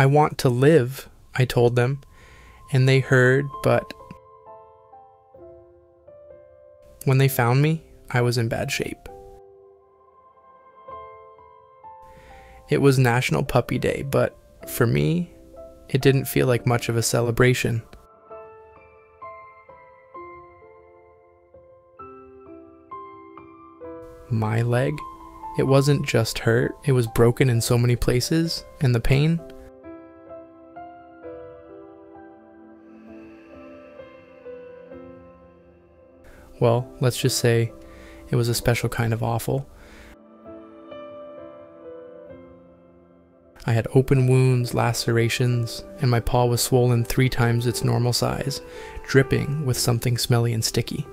I want to live, I told them, and they heard, but when they found me, I was in bad shape. It was National Puppy Day, but for me, it didn't feel like much of a celebration. My leg? It wasn't just hurt, it was broken in so many places, and the pain? Well, let's just say it was a special kind of awful. I had open wounds, lacerations, and my paw was swollen three times its normal size, dripping with something smelly and sticky.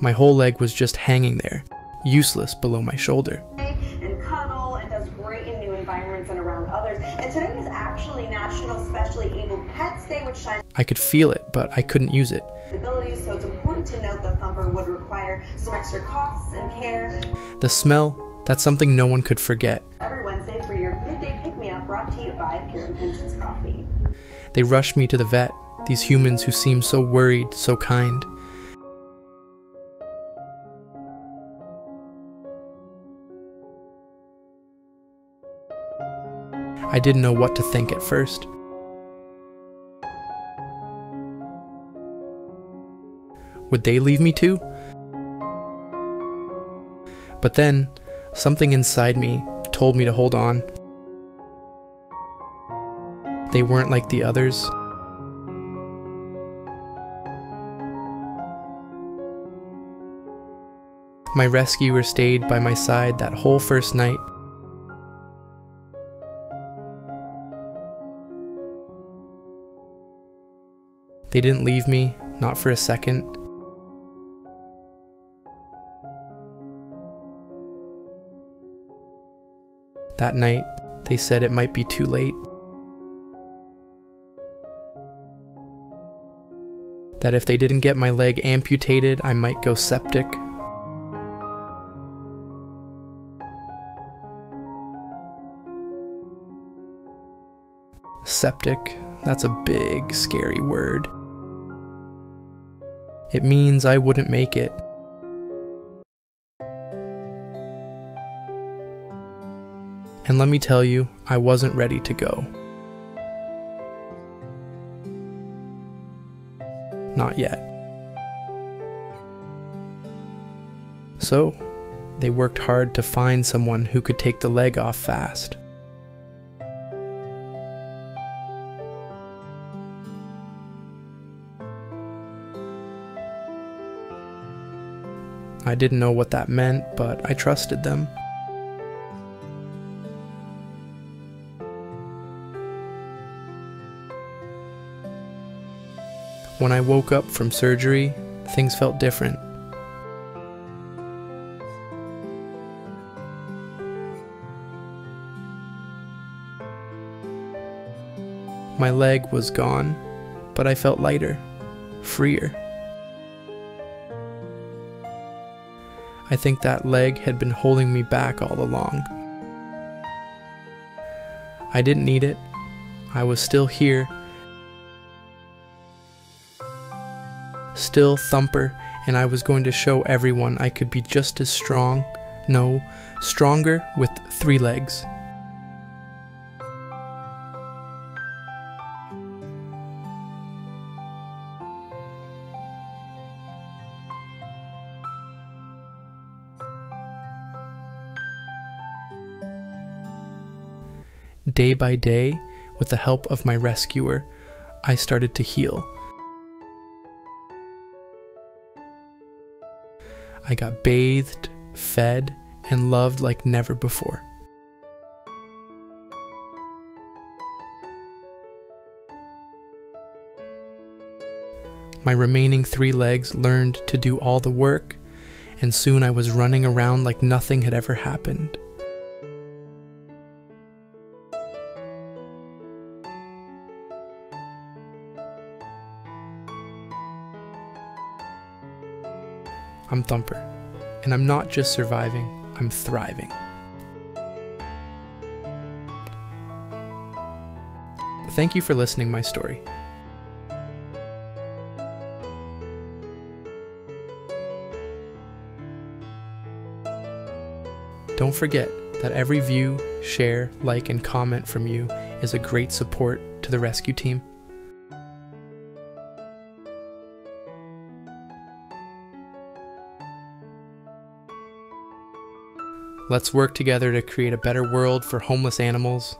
My whole leg was just hanging there, useless below my shoulder. Great in new environments and around others. And today is actually National Specially Abled Pets Day, which shines I could feel it, but I couldn't use it. So it's important to note that Thumper would require some extra costs and care The smell, that's something no one could forget. every Wednesday for your midday pick me up brought to you by Pure Intentions Coffee. They rushed me to the vet, these humans who seemed so worried, so kind. I didn't know what to think at first. Would they leave me too? But then, something inside me told me to hold on. They weren't like the others. My rescuer stayed by my side that whole first night. They didn't leave me, not for a second. That night, they said it might be too late. That if they didn't get my leg amputated, I might go septic. Septic, that's a big, scary word. It means I wouldn't make it. And let me tell you, I wasn't ready to go. Not yet. So, they worked hard to find someone who could take the leg off fast. I didn't know what that meant, but I trusted them. When I woke up from surgery, things felt different. My leg was gone, but I felt lighter, freer. I think that leg had been holding me back all along. I didn't need it. I was still here. Still Thumper, and I was going to show everyone I could be just as strong, no, stronger with three legs. Day by day, with the help of my rescuer, I started to heal. I got bathed, fed, and loved like never before. My remaining three legs learned to do all the work, and soon I was running around like nothing had ever happened. I'm Thumper, and I'm not just surviving, I'm thriving. Thank you for listening my story. Don't forget that every view, share, like, and comment from you is a great support to the rescue team. Let's work together to create a better world for homeless animals